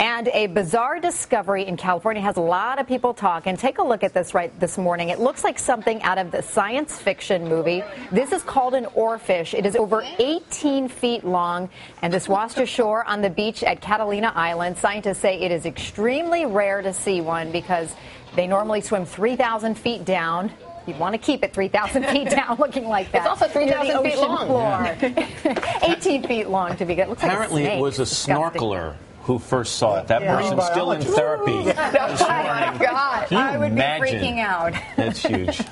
And a bizarre discovery in California has a lot of people talking. Take a look at this right this morning. It looks like something out of the science fiction movie. This is called an oarfish. It is over 18 feet long and this washed ashore on the beach at Catalina Island. Scientists say it is extremely rare to see one because they normally swim 3,000 feet down. You'd want to keep it 3,000 feet down looking like that. It's also 3,000 feet long. Floor. 18 feet long to be good. It looks Apparently, like a snake. it was a Disgusting. snorkeler who first saw it. That Yeah. person's still in therapy. Oh my God. Can you I would imagine? be freaking out. That's huge.